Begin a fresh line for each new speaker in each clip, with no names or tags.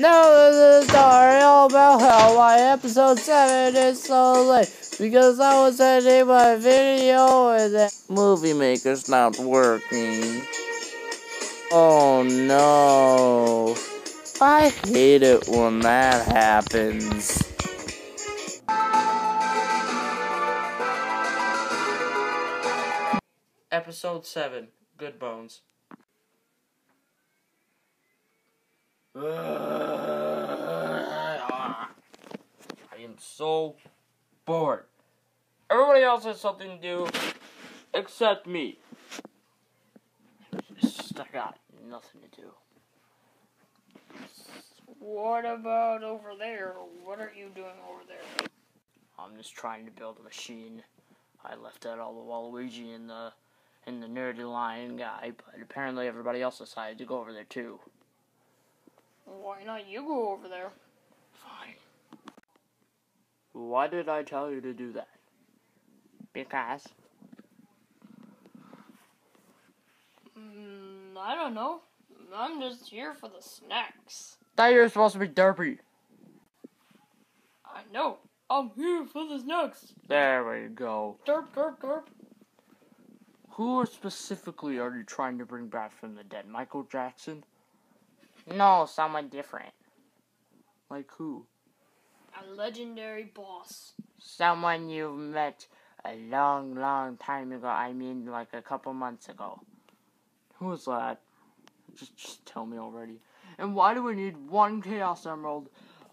Now this is story all about how my episode 7 is so late because I was editing my video and the movie maker's not working. Oh no. I hate it when that happens. Episode 7 Good Bones. I am so bored. Everybody else has something to do except me. I got nothing to do.
What about over there? What are you doing over there?
I'm just trying to build a machine. I left out all the Waluigi and the and the nerdy lion guy, but apparently everybody else decided to go over there too.
Why not you go over there?
Fine. Why did I tell you to do that? Because
Mm, I don't know. I'm just here for the snacks.
thought you were supposed to be derpy.
I know. I'm here for the snacks.
There we go.
Derp, derp, derp.
Who specifically are you trying to bring back from the dead? Michael Jackson? No, someone different. Like who?
A legendary boss.
Someone you've met a long, long time ago. I mean, like a couple months ago. Who's that? Just, just tell me already. And why do we need one Chaos Emerald,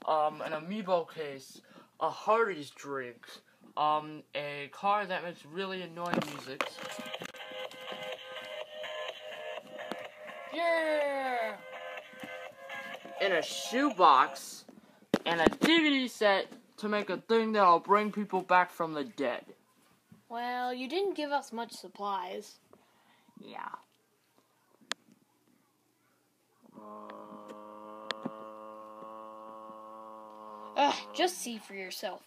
um, an Amiibo case, a Hardy's drink, um, a car that makes really annoying music?
Yeah.
In a shoebox and a DVD set to make a thing that'll bring people back from the dead.
Well, you didn't give us much supplies.
Yeah.
Ugh, just see for yourself.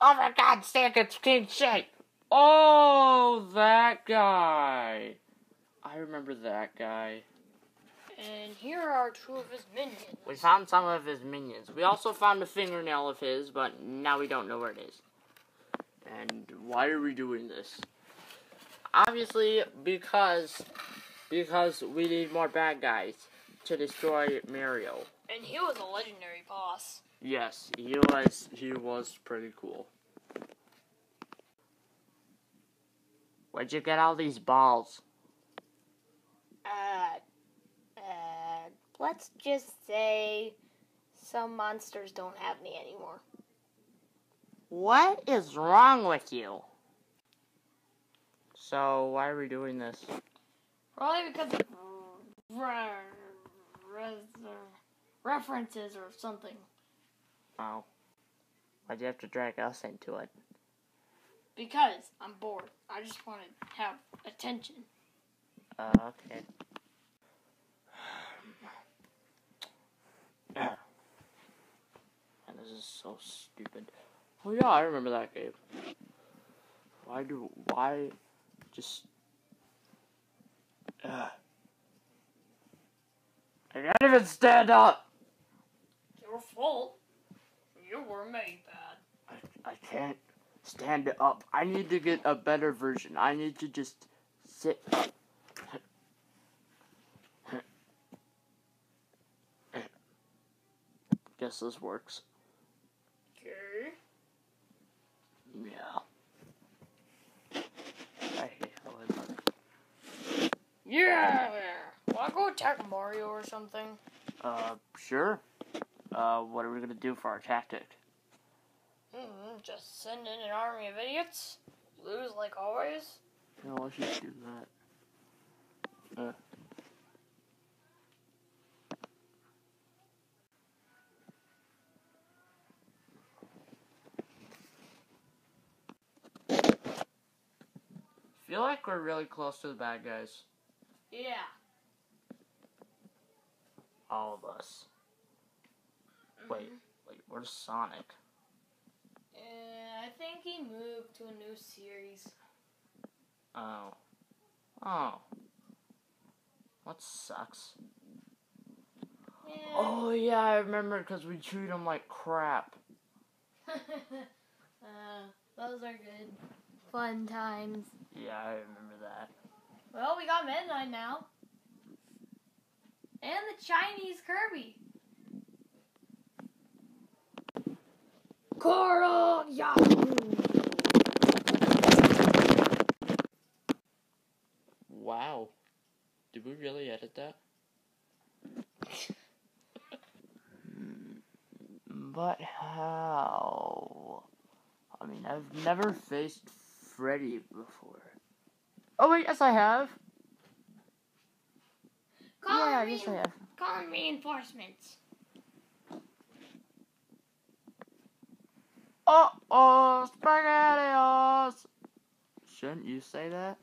Oh my god, Stan king shape! Oh, that guy. I remember that guy.
And here are two of his minions.
We found some of his minions. We also found a fingernail of his, but now we don't know where it is. And why are we doing this? Obviously, because because we need more bad guys to destroy Mario.
And he was a legendary boss.
Yes, he was he was pretty cool. Where'd you get all these balls?
Uh, uh, let's just say some monsters don't have me anymore.
What is wrong with you? So why are we doing this?
Probably because of re- res- references or something.
Oh. Why'd you have to drag us into it?
Because I'm bored. I just want to have attention.
Uh, okay. And this is so stupid. Oh yeah, I remember that game. Why do why just Ugh. I can't even stand up.
Your fault. You were made bad.
I, I can't stand up. I need to get a better version. I need to just sit up. Guess this works.
Okay.
Yeah. I hate how I look.
Yeah. Wanna go attack Mario or something?
Uh, sure. Uh, what are we gonna do for our tactic?
Mm, just send in an army of idiots. Lose like always.
No, let's just do that. Uh. Feel like we're really close to the bad guys.
Yeah.
All of us. Wait, wait, where's Sonic?
Uh, I think he moved to a new series.
Oh. Oh. What sucks?
Yeah.
Oh yeah, I remember because we treat him like crap.
uh, those are good. Fun times.
Yeah, I remember that.
Well, we got Midnight now. And the Chinese Kirby. Coral Yahoo!
Wow. Did we really edit that? but how? I mean, I've never faced Freddy before. Oh wait, yes I have.
Call
yeah, yes I have.
call in reinforcements.
Uh oh, SpaghettiOs! Shouldn't you say that?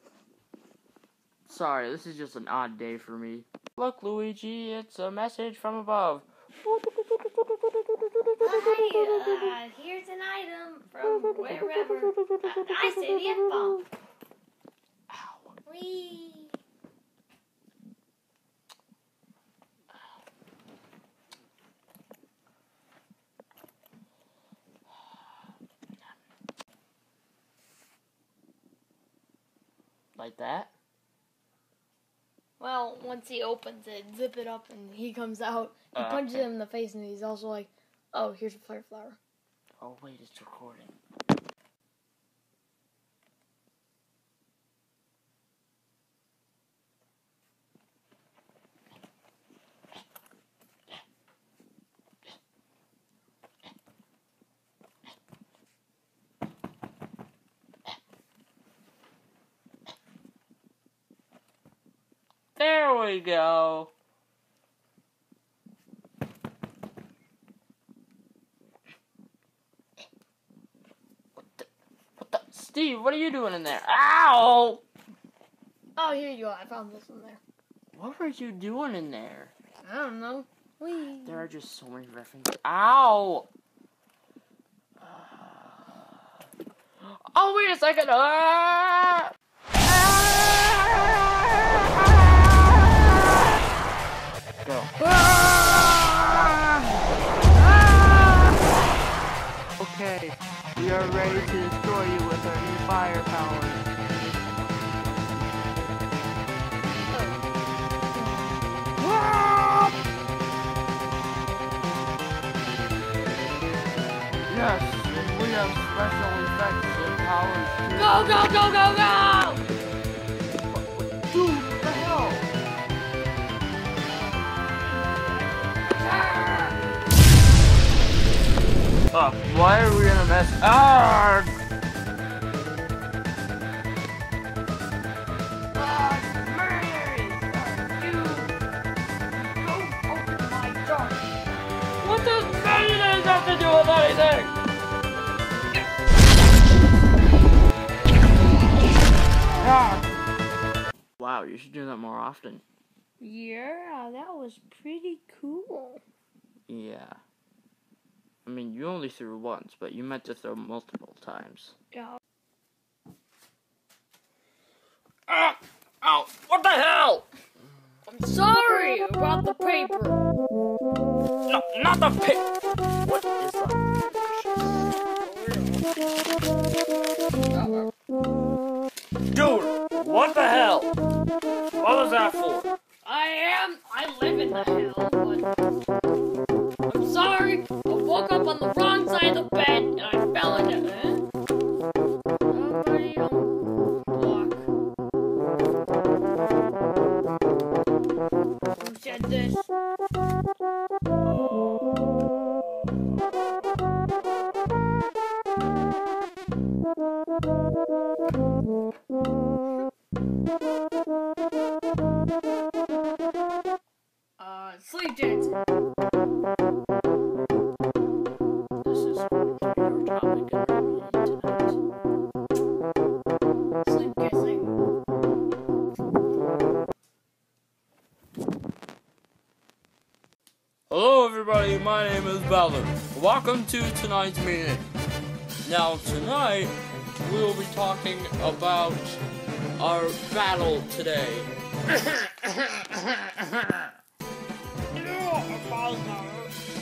Sorry, this is just an odd day for me. Look, Luigi, it's a message from above.
Hi, uh, here's an item from wherever. Uh, I say the F bomb.
Ow.
Whee!
Like that?
Well, once he opens it, zip it up, and he comes out. He
Uh,
punches
okay.
him in the face, and he's also like, "Oh, here's a fire flower."
Oh wait, it's recording. There we go. Steve, what are you doing in there? Ow!
Oh, here you go. I found this one there.
What were you doing in there?
I don't know. Whee!
There are just so many references. Ow! Oh, wait a second! Ah! Go. Wow, you should do that more often.
Yeah, that was pretty cool.
Yeah. I mean, you only threw once, but you meant to throw multiple times.
Yeah.
Ah! Ow! What the hell?
I'm sorry about the paper.
No, not the pig! What is that? Dude, what the hell? What was that for?
I am. I live in the hell, but I'm sorry. I woke up on the wrong side of the bed and I fell into it. On Uh, sleep dancing.
This is going to be our topic meeting tonight.
Sleep kissing.
Hello, everybody. My name is Ballard. Welcome to tonight's meeting. Now, tonight we will be talking about our battle today.
Bowser.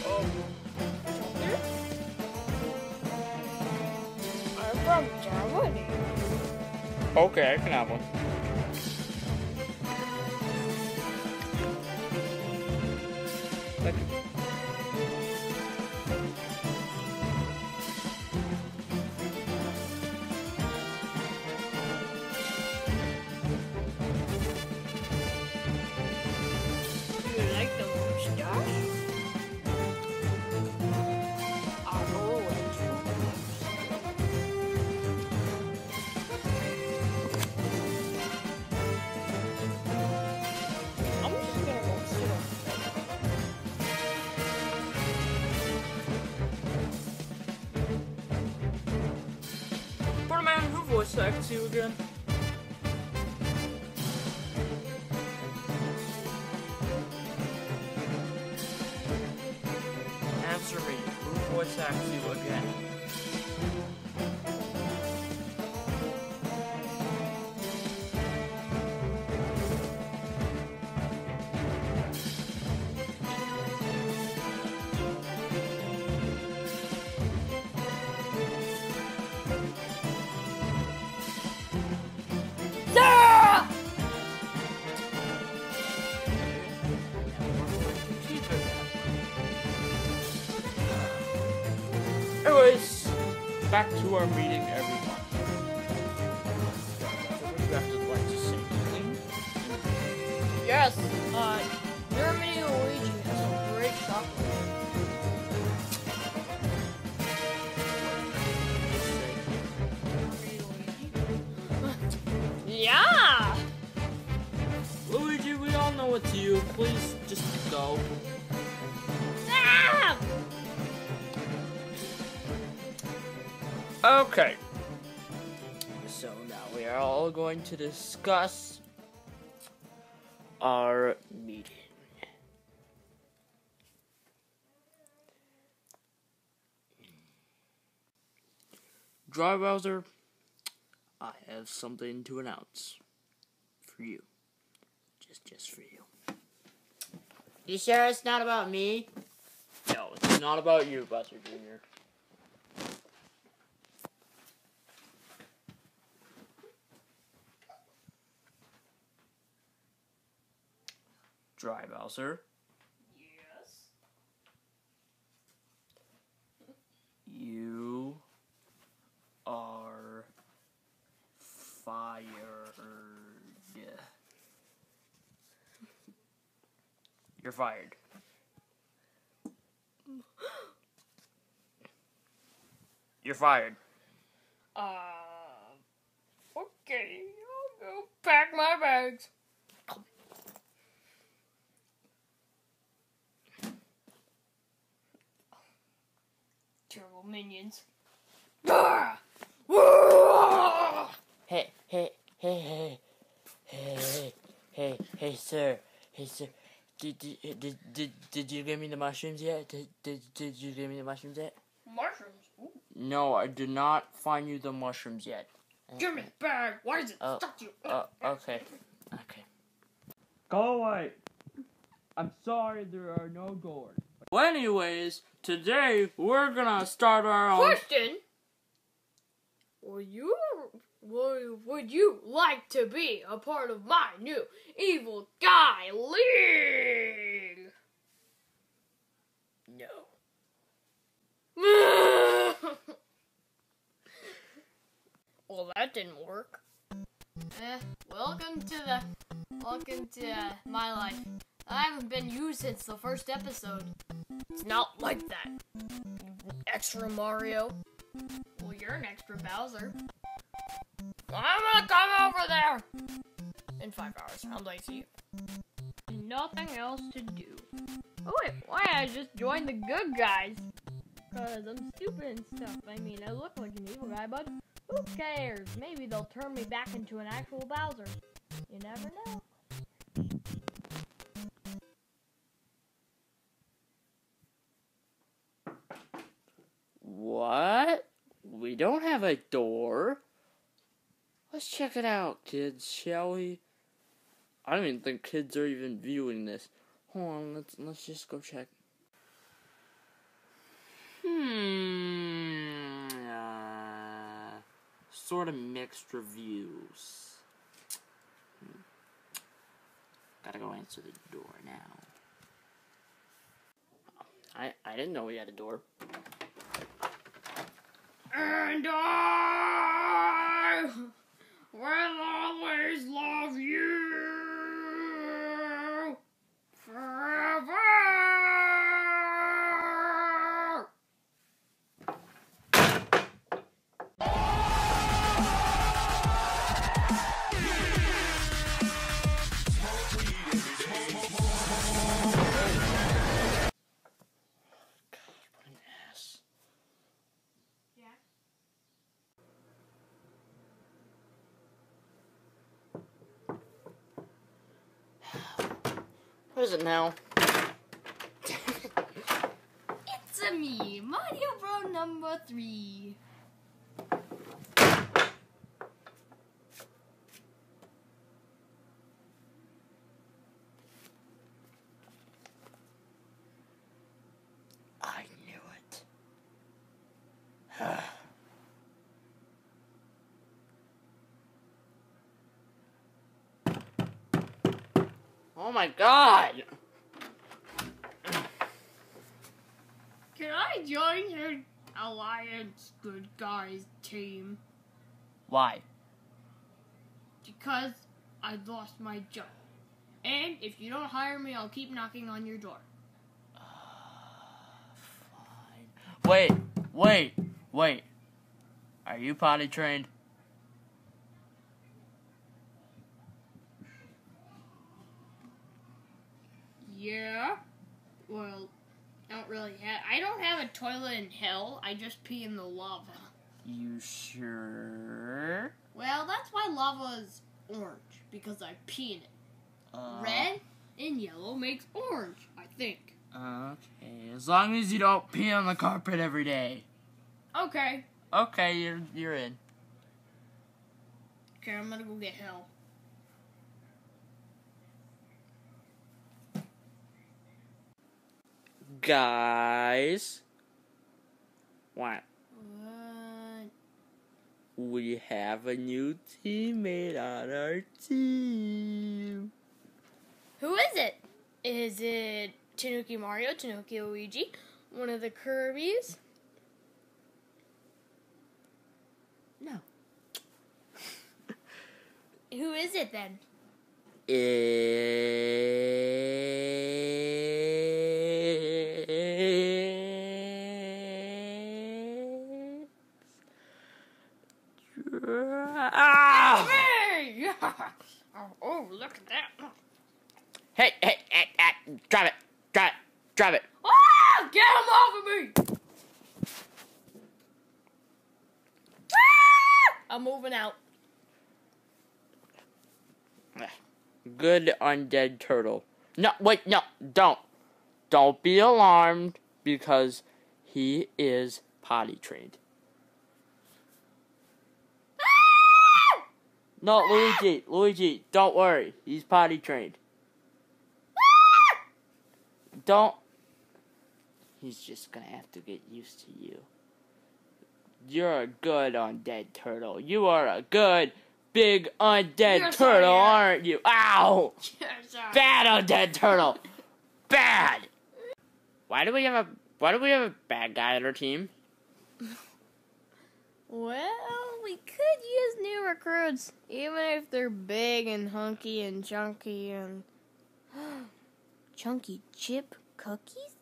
Um, I'm from Germany.
Okay, I can have one. Acts you again. Back to our meeting, to discuss our meeting. Dry Bowser, I have something to announce for you. Just just for you. You sure it's not about me? No, it's not about you, Buster Jr. Dry Bowser.
Yes.
You are fired. You're fired. You're fired.
Uh, okay, I'll go pack my bags. Minions.
Hey, hey, hey, hey, hey, hey, hey, sir, hey, sir. Did, did, did, did, did you give me the mushrooms yet? Did, did, did you give me the mushrooms yet?
Mushrooms. Ooh.
No, I did not find you the mushrooms yet.
Give me the bag. Why does it
Oh,
stuck to you?
Uh, okay. Okay. Go away. I'm sorry there are no doors. Well, anyways, today we're gonna start our own.
Question: Would you would, would you like to be a part of my new evil guy league?
No.
well, that didn't work. Eh, welcome to the welcome to uh, my life. I haven't been you since the first episode. It's not like that. Extra Mario. Well, you're an extra Bowser. I'm gonna come over there in five hours. I'm late to you. Nothing else to do. Oh wait, why I just joined the good guys? Cause I'm stupid and stuff. I mean, I look like an evil guy, but who cares? Maybe they'll turn me back into an actual Bowser. You never know.
Don't have a door. Let's check it out, kids, shall we? I don't even think kids are even viewing this. Hold on, let's let's just go check. Hmm. Uh, sort of mixed reviews. Hmm. Gotta go answer the door now. I I didn't know we had a door.
And I will always love you
it now?
It's a me, Mario Bro number three.
Oh my god!
Can I join your Alliance Good Guys team?
Why?
Because I lost my job. And if you don't hire me, I'll keep knocking on your door.
Fine. Wait, wait, wait. Are you potty trained?
Yeah. Well, I don't really have. I don't have a toilet in hell. I just pee in the lava.
You sure?
Well, that's why lava is orange because I pee in it.
Uh,
Red and yellow makes orange. I think.
Okay, as long as you don't pee on the carpet every day.
Okay.
Okay, you're you're in.
Okay, I'm gonna go get hell.
Guys, what?
What?
We have a new teammate on our team.
Who is it? Is it Tanuki Mario, Tanuki Luigi, one of the Kirby's?
No.
Who is it then?
It's... Ah!
Hey! oh, oh, look at that.
Hey, hey, hey, hey, drop it, drop it, drop it.
Ah! Get him off of me! Ah! I'm moving out.
Good undead turtle. No, wait, no, don't. Don't be alarmed because he is potty trained. No, Luigi, Luigi, don't worry. He's potty trained. Don't. He's just gonna have to get used to you. You're a good undead turtle. You are a good, big undead
You're
turtle,
sorry, yeah.
aren't you? Ow! Bad undead turtle. Bad. Why do we have a Why do we have a bad guy on our team?
Well, we could use new recruits, even if they're big and hunky and chunky and chunky chip cookies.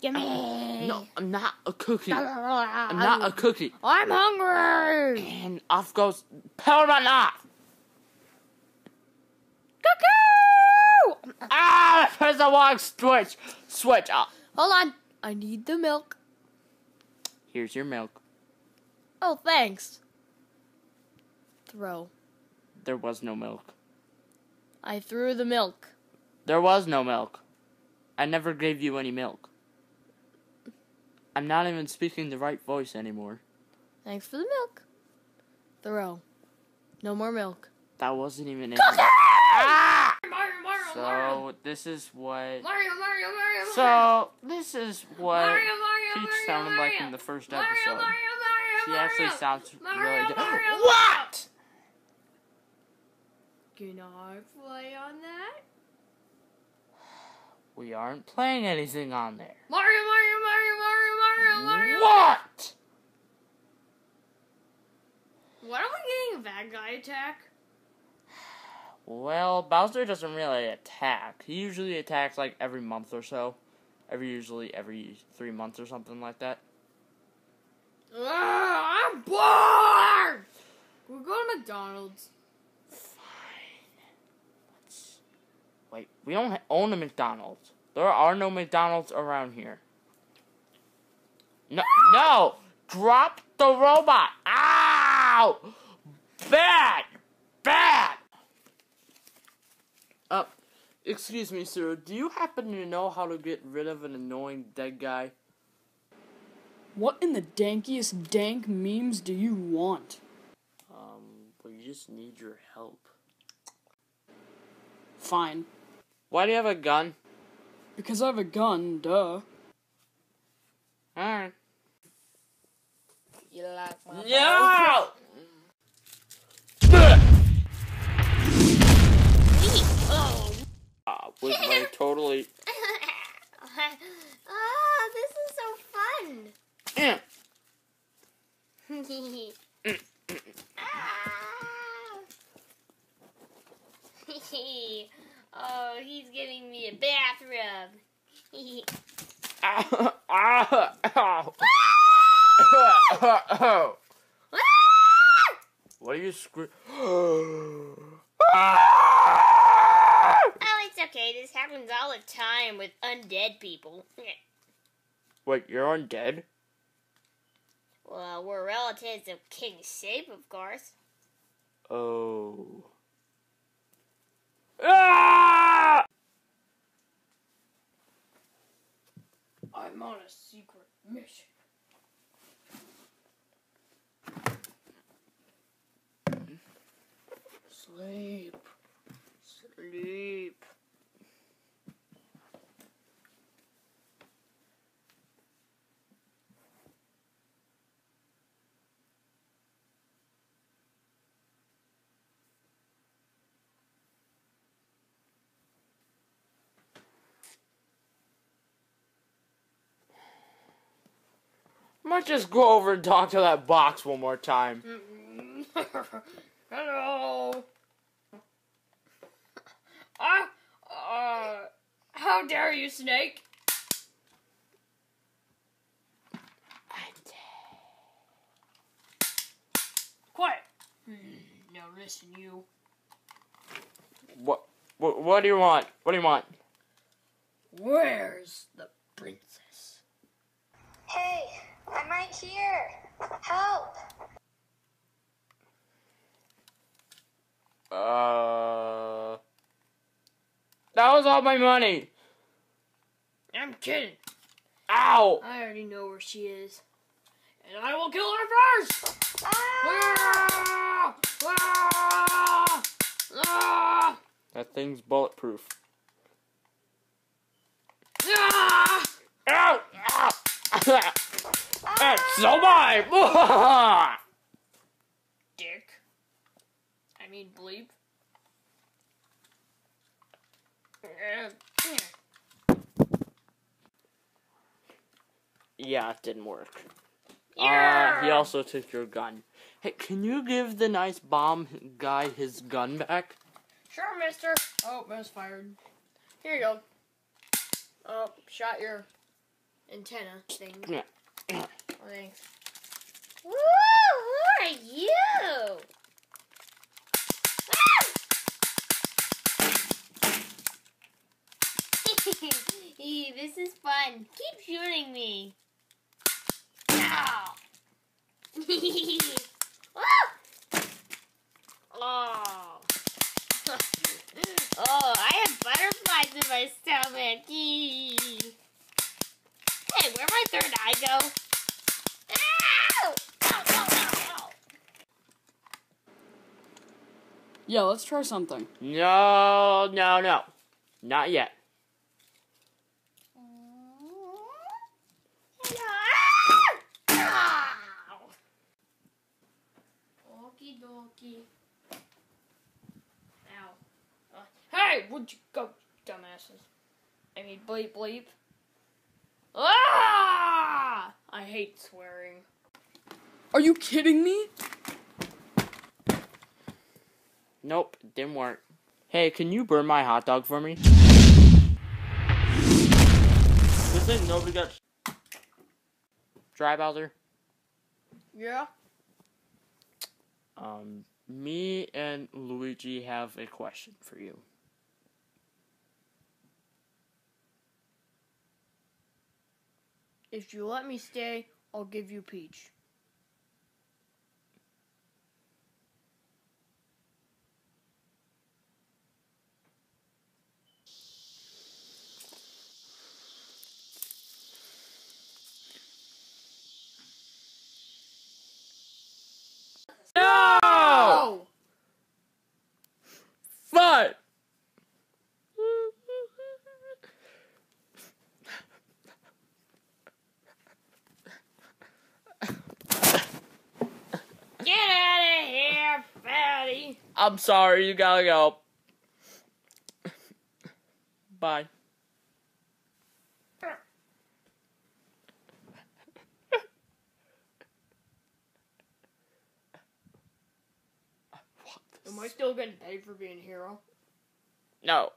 Gimme!
No, I'm not a cookie. I'm not a cookie.
I'm hungry.
And off goes Pellerman off.
Cuckoo!
Ah, press the wrong switch. Switch off.
Hold on. I need the milk.
Here's your milk.
Oh, thanks. Throw.
There was no milk.
I threw the milk.
There was no milk. I never gave you any milk. I'm not even speaking the right voice anymore.
Thanks for the milk. Throw. No more milk.
That wasn't even it.
Cookie!
Ah!
Mario, Mario, Mario.
So this is what.
Mario, Mario, Mario.
So this is what.
Mario, Mario,
Peach
Mario,
sounded like in the first
Mario,
episode.
Mario, Mario,
She actually
Mario.
sounds
Mario,
really good.
Mario,
What?
Can I play on that?
We aren't playing anything on there.
Mario, Mario,
What?
What am I getting a bad guy attack?
Well, Bowser doesn't really attack. He usually attacks like every month or so. Every usually every three months or something like that.
Ugh, I'm bored. We're going to McDonald's. Fine.
Wait, we don't own a McDonald's. There are no McDonald's around here. No, no! Drop the robot! Ow! Bad! Bad! Uh, excuse me, sir. Do you happen to know how to get rid of an annoying dead guy?
What in the dankiest dank memes do you want?
Um, we just need your help.
Fine.
Why do you have a gun?
Because I have a gun, duh.
Alright.
You like my
No!
Oh.
Uh, was like totally.
oh, this is so fun.
Eh.
oh, he's giving me a bath rub.
Ah, ah, ow. Ow. What are you screaming?
oh, it's okay. This happens all the time with undead people.
Wait, you're undead?
Well, we're relatives of King Shape, of course.
Oh. Ah!
I'm on a secret mission.
Sleep. Sleep. Might just go over and talk to that box one more time. Mm-hmm.
Hello. Ah, uh, how dare you, Snake? Quiet. Hmm, now listen, you.
What, what? What do you want? What do you want?
Where's the princess?
Hey, I'm right here. Help!
Uh, that was all my money.
I'm kidding.
Ow!
I already know where she is. And I will kill her first!
Ah!
Ah! Ah! Ah!
That thing's bulletproof.
Ah!
Ow! Ow! That's so mine!
Dick. I mean, bleep.
yeah, it didn't work.
Yeah.
Uh, he also took your gun. Hey, can you give the nice bomb guy his gun back?
Sure, mister. Oh, that was fired. Here you go. Oh, shot your antenna thing.
Yeah.
Oh, thanks. Woo! Who are you? Eee, this is fun. Keep shooting me. Ow. oh. oh, I have butterflies in my stomach. Hey, where'd my third eye go? Ow! Ow, ow, ow, ow.
Yeah, let's try something.
No, no, no. Not yet.
Hello, dokie. Ow. Uh, hey, would you go, dumbasses? I mean, bleep bleep. Ah! I hate swearing.
Are you kidding me?
Nope, didn't work. Hey, can you burn my hot dog for me? Good thing nobody got dry Bowser.
Yeah?
Um, me and Luigi have a question for you.
If you let me stay, I'll give you Peach.
No! Fun!
Get out of here, fatty!
I'm sorry, you gotta go. Bye.
Am I still getting paid for being a hero?
No.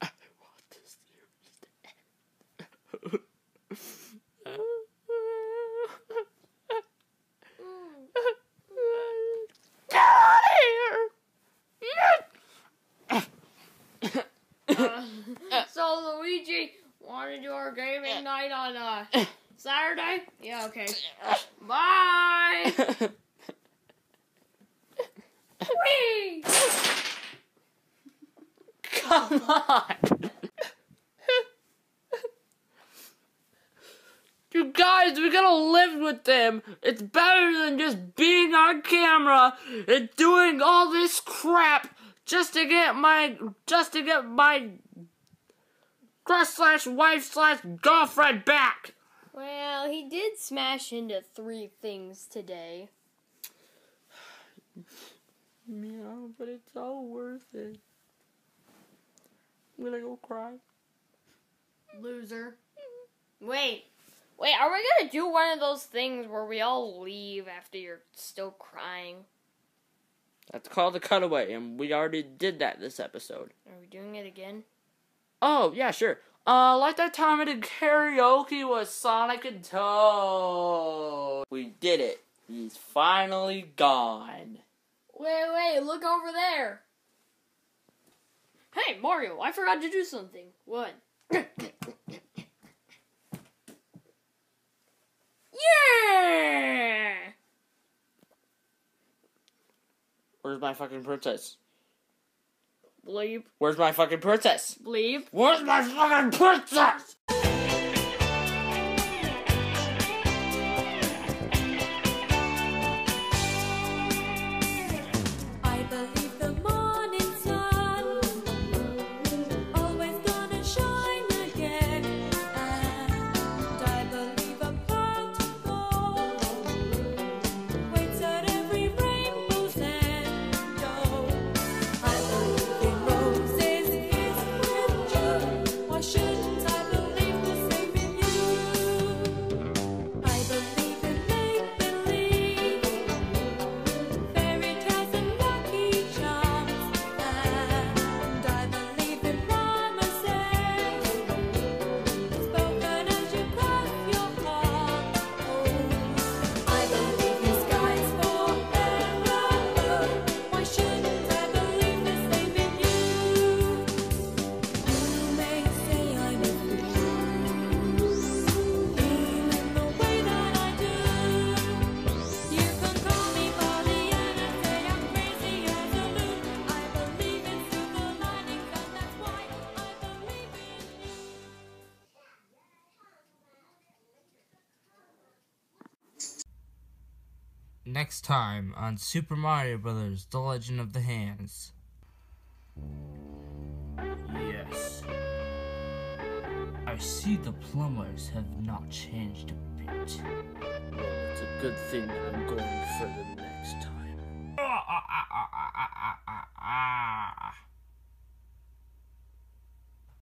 I want this series to end. Get out of here!
Uh, so Luigi, want to do our gaming night on uh, Saturday? Yeah, okay. Bye. Whee!
Come on! You guys, we gotta live with them. It's better than just being on camera and doing all this crap just to get my just to get my crush slash wife slash girlfriend back.
Well, he did smash into three things today.
Yeah, but it's all worth it. I'm gonna go cry.
Loser. Wait. Wait, are we gonna do one of those things where we all leave after you're still crying?
That's called a cutaway, and we already did that this episode.
Are we doing it again?
Oh, yeah, sure. Uh, like that time I did karaoke with Sonic and Toad. We did it. He's finally gone.
Wait, wait, look over there. Hey, Mario, I forgot to do something. What? yeah!
Where's my fucking princess?
Bleep,
Where's my fucking princess?
bleep.
Where's my fucking princess? time on Super Mario Brothers: The Legend of the Hands. Yes. I see the plumbers have not changed a bit. Well, it's a good thing I'm going for the next time. Ah, ah, ah,